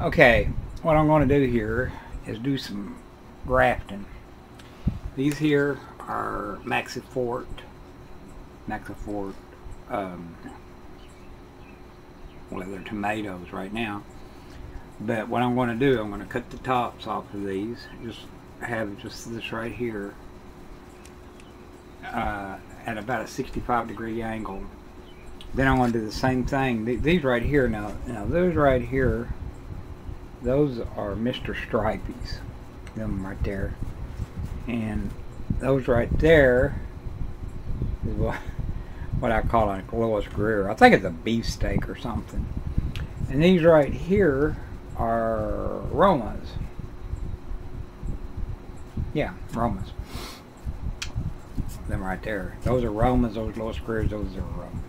Okay, what I'm going to do here is do some grafting. These here are Maxifort, Maxifort, um, well they're tomatoes right now. But what I'm going to do, I'm going to cut the tops off of these. Just have just this right here uh, at about a 65 degree angle. Then I'm going to do the same thing. These right here now, now those right here those are Mr. Stripeys. Them right there. And those right there is what, what I call a Lois Greer. I think it's a beefsteak or something. And these right here are Romas. Yeah, Romas. Them right there. Those are Romas, those Lois Greers, those are um,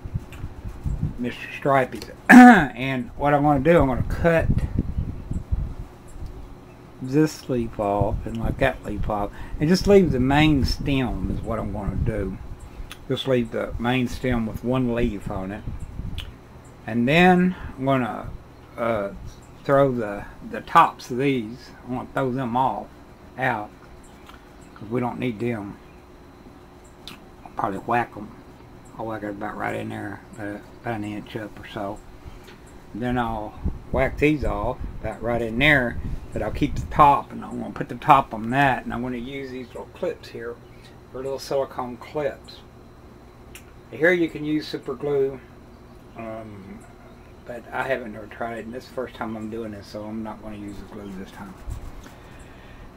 Mr. Stripey's. and what I'm going to do, I'm going to cut this leaf off and like that leaf off and just leave the main stem is what I'm going to do. Just leave the main stem with one leaf on it. And then I'm going to uh, throw the the tops of these I'm going to throw them off out because we don't need them. I'll probably whack them I'll whack it about right in there about an inch up or so. Then I'll whack these off about right in there but I'll keep the top and I'm going to put the top on that and I'm going to use these little clips here for little silicone clips. Here you can use super glue um, but I haven't ever tried it and this is the first time I'm doing this so I'm not going to use the glue this time.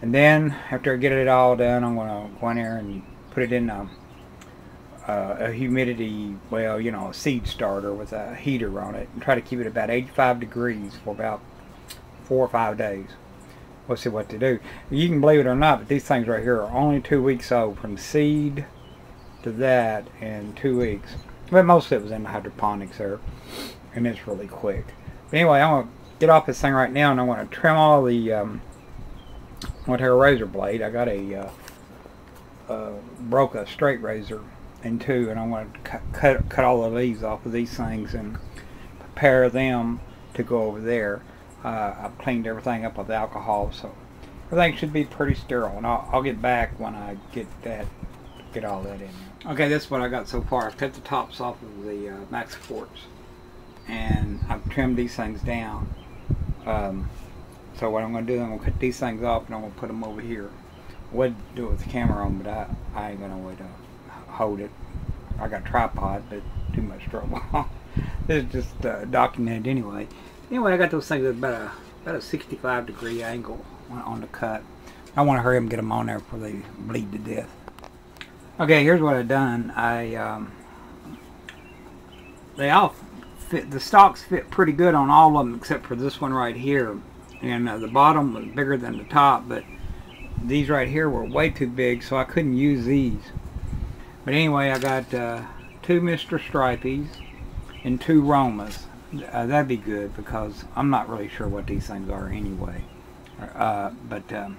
And then after I get it all done I'm going to go in there and put it in a, a humidity well you know a seed starter with a heater on it and try to keep it about 85 degrees for about four or five days we'll see what to do. You can believe it or not, but these things right here are only two weeks old from seed to that in two weeks. But most of it was in the hydroponics there, and it's really quick. But anyway, I'm going to get off this thing right now, and I want to trim all the, um, I want take a razor blade. I got a, uh, uh, broke a straight razor in two, and I want to cut, cut, cut all the leaves off of these things and prepare them to go over there. Uh, I've cleaned everything up with alcohol, so everything should be pretty sterile. And I'll, I'll get back when I get that, get all that in. Okay, this is what I got so far. I've cut the tops off of the uh, Maxiforts, and I've trimmed these things down. Um, so what I'm going to do, I'm going to cut these things off, and I'm going to put them over here. I would do it with the camera on, but I, I ain't going to way to hold it. I got a tripod, but too much trouble. this is just uh, documented anyway. Anyway, I got those things at about a, about a 65 degree angle on the cut. I want to hurry up and get them on there before they bleed to death. Okay, here's what I've done. I um, they all fit. The stalks fit pretty good on all of them except for this one right here. And uh, the bottom was bigger than the top, but these right here were way too big, so I couldn't use these. But anyway, I got uh, two Mr. Stripeys and two Romas uh, that'd be good because I'm not really sure what these things are anyway. Uh, but um,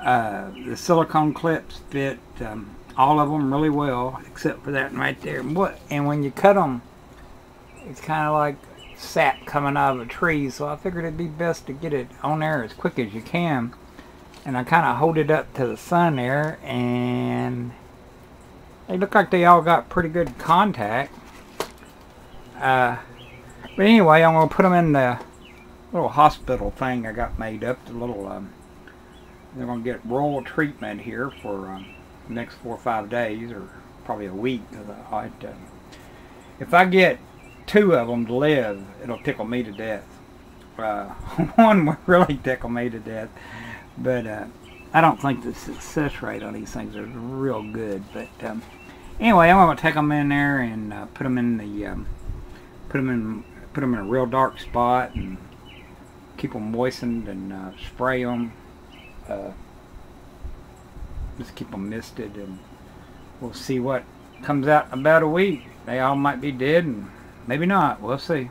uh, the silicone clips fit um, all of them really well, except for that right there. What? And when you cut them, it's kind of like sap coming out of a tree. So I figured it'd be best to get it on there as quick as you can. And I kind of hold it up to the sun there, and they look like they all got pretty good contact. Uh, but anyway, I'm going to put them in the little hospital thing I got made up. The little, um, they're going to get rural treatment here for um, the next four or five days, or probably a week. I'd, uh, if I get two of them to live, it'll tickle me to death. Uh, one will really tickle me to death, but uh, I don't think the success rate on these things is real good. But um, anyway, I'm going to take them in there and uh, put them in the um, put them in put them in a real dark spot and keep them moistened and uh, spray them uh, just keep them misted and we'll see what comes out in about a week. They all might be dead and maybe not. We'll see